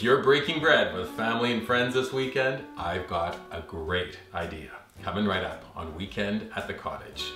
If you're breaking bread with family and friends this weekend, I've got a great idea. Coming right up on Weekend at the Cottage.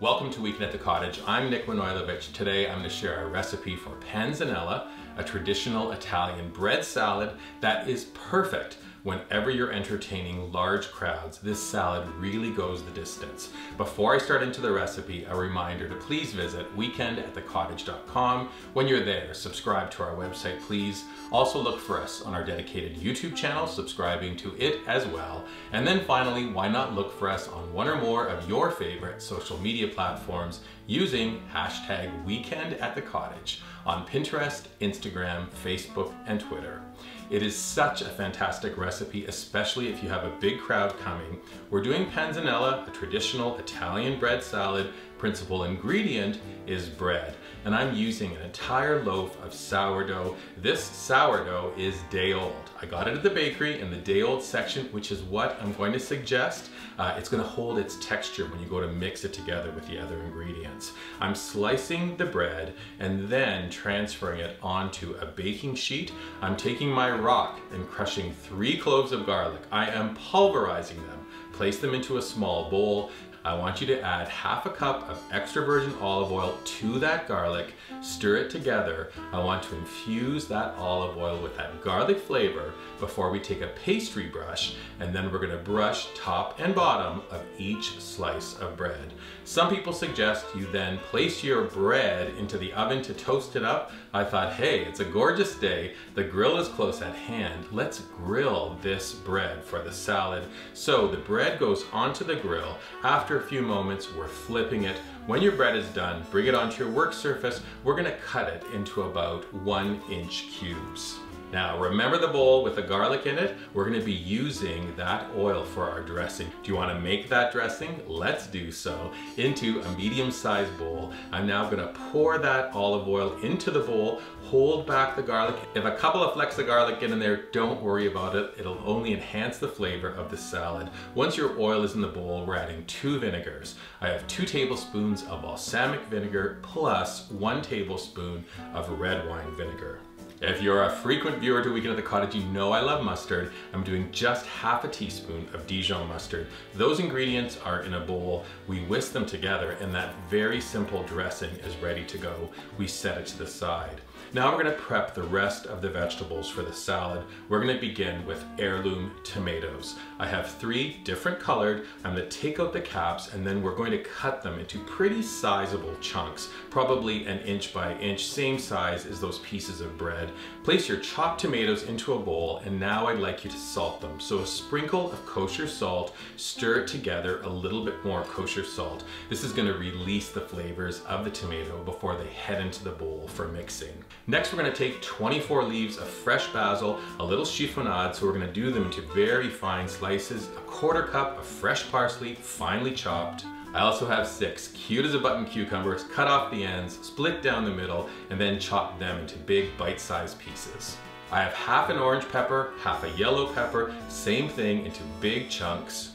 Welcome to Weekend at the Cottage. I'm Nik Manojlovich. Today I'm going to share a recipe for panzanella, a traditional Italian bread salad that is perfect whenever you're entertaining large crowds, this salad really goes the distance. Before I start into the recipe, a reminder to please visit weekendatthecottage.com. When you're there, subscribe to our website, please. Also look for us on our dedicated YouTube channel, subscribing to it as well. And then finally, why not look for us on one or more of your favorite social media platforms using hashtag weekend at the cottage on Pinterest, Instagram, Facebook, and Twitter. It is such a fantastic recipe, especially if you have a big crowd coming. We're doing panzanella, a traditional Italian bread salad. Principal ingredient is bread and I'm using an entire loaf of sourdough. This sourdough is day old. I got it at the bakery in the day old section, which is what I'm going to suggest. Uh, it's gonna hold its texture when you go to mix it together with the other ingredients. I'm slicing the bread and then transferring it onto a baking sheet. I'm taking my rock and crushing three cloves of garlic. I am pulverizing them. Place them into a small bowl. I want you to add half a cup of extra virgin olive oil to that garlic, stir it together. I want to infuse that olive oil with that garlic flavor before we take a pastry brush and then we're gonna brush top and bottom of each slice of bread. Some people suggest you then place your bread into the oven to toast it up. I thought, hey, it's a gorgeous day. The grill is close at hand. Let's grill this bread for the salad. So the bread goes onto the grill. After a few moments, we're flipping it. When your bread is done, bring it onto your work surface. We're gonna cut it into about one inch cubes. Now remember the bowl with the garlic in it? We're gonna be using that oil for our dressing. Do you wanna make that dressing? Let's do so. Into a medium-sized bowl. I'm now gonna pour that olive oil into the bowl, hold back the garlic. If a couple of flecks of garlic get in there, don't worry about it. It'll only enhance the flavor of the salad. Once your oil is in the bowl, we're adding two vinegars. I have two tablespoons of balsamic vinegar plus one tablespoon of red wine vinegar. If you're a frequent viewer to Weekend at the Cottage, you know I love mustard. I'm doing just half a teaspoon of Dijon mustard. Those ingredients are in a bowl. We whisk them together and that very simple dressing is ready to go. We set it to the side. Now we're gonna prep the rest of the vegetables for the salad. We're gonna begin with heirloom tomatoes. I have three different colored. I'm gonna take out the caps and then we're going to cut them into pretty sizable chunks, probably an inch by inch, same size as those pieces of bread. Place your chopped tomatoes into a bowl and now I'd like you to salt them. So a sprinkle of kosher salt, stir it together, a little bit more kosher salt. This is gonna release the flavors of the tomato before they head into the bowl for mixing. Next, we're gonna take 24 leaves of fresh basil, a little chiffonade, so we're gonna do them into very fine slices, a quarter cup of fresh parsley, finely chopped. I also have six cute as a button cucumbers, cut off the ends, split down the middle, and then chop them into big bite-sized pieces. I have half an orange pepper, half a yellow pepper, same thing into big chunks,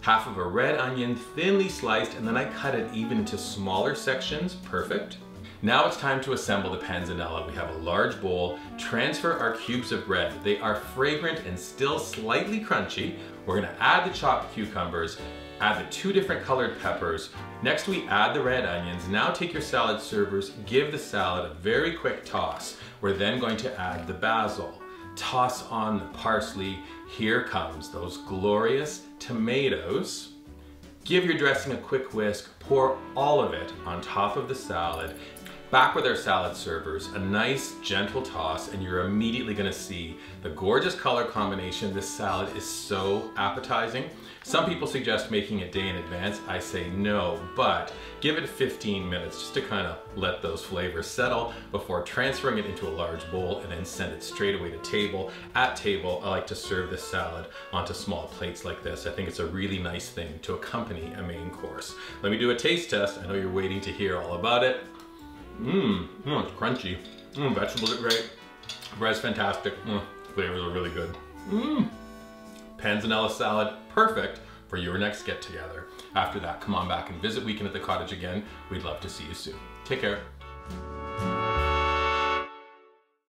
half of a red onion thinly sliced, and then I cut it even into smaller sections, perfect. Now it's time to assemble the panzanella. We have a large bowl. Transfer our cubes of bread. They are fragrant and still slightly crunchy. We're gonna add the chopped cucumbers, add the two different colored peppers. Next we add the red onions. Now take your salad servers, give the salad a very quick toss. We're then going to add the basil. Toss on the parsley. Here comes those glorious tomatoes. Give your dressing a quick whisk, pour all of it on top of the salad, Back with our salad servers, a nice gentle toss and you're immediately gonna see the gorgeous color combination. This salad is so appetizing. Some people suggest making it day in advance. I say no, but give it 15 minutes just to kind of let those flavors settle before transferring it into a large bowl and then send it straight away to table. At table, I like to serve this salad onto small plates like this. I think it's a really nice thing to accompany a main course. Let me do a taste test. I know you're waiting to hear all about it. Mmm, mm, it's crunchy. Mmm, vegetables are great. Bread's fantastic. Mm, flavors are really good. Mmm. Panzanella salad, perfect for your next get together. After that, come on back and visit Weekend at the Cottage again. We'd love to see you soon. Take care.